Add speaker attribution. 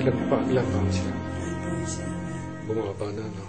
Speaker 1: Ilan pa, ilan pounds siya? Bumaba na, no?